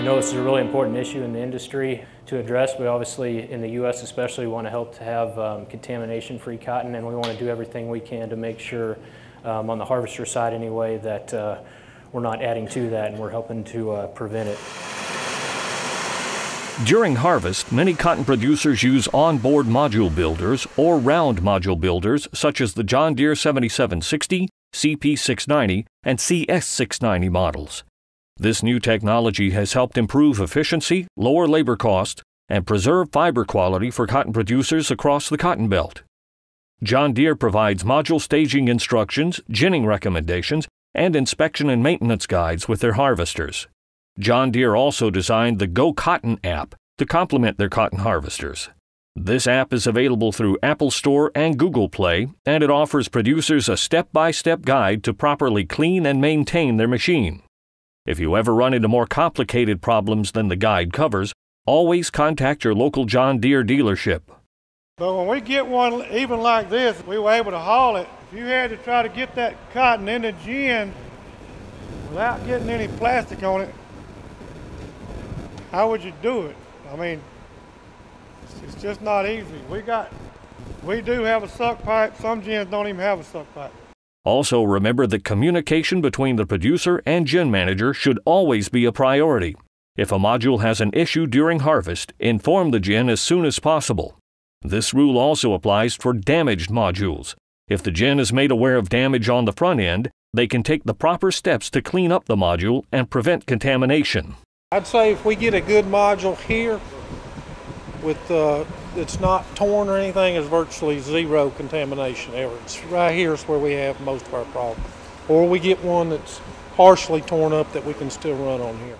I know this is a really important issue in the industry to address. We obviously, in the U.S. especially, want to help to have um, contamination-free cotton, and we want to do everything we can to make sure, um, on the harvester side anyway, that uh, we're not adding to that and we're helping to uh, prevent it. During harvest, many cotton producers use onboard module builders or round module builders such as the John Deere 7760, CP690, and CS690 models. This new technology has helped improve efficiency, lower labor cost, and preserve fiber quality for cotton producers across the cotton belt. John Deere provides module staging instructions, ginning recommendations, and inspection and maintenance guides with their harvesters. John Deere also designed the Go Cotton app to complement their cotton harvesters. This app is available through Apple Store and Google Play, and it offers producers a step by step guide to properly clean and maintain their machine. If you ever run into more complicated problems than the guide covers, always contact your local John Deere dealership. But when we get one even like this, we were able to haul it. If you had to try to get that cotton in the gin without getting any plastic on it, how would you do it? I mean, it's just not easy. We got, we do have a suck pipe. Some gins don't even have a suck pipe. Also, remember that communication between the producer and gin manager should always be a priority. If a module has an issue during harvest, inform the gin as soon as possible. This rule also applies for damaged modules. If the gin is made aware of damage on the front end, they can take the proper steps to clean up the module and prevent contamination. I'd say if we get a good module here, with uh, it's not torn or anything, is virtually zero contamination ever. It's right here is where we have most of our problems. Or we get one that's partially torn up that we can still run on here.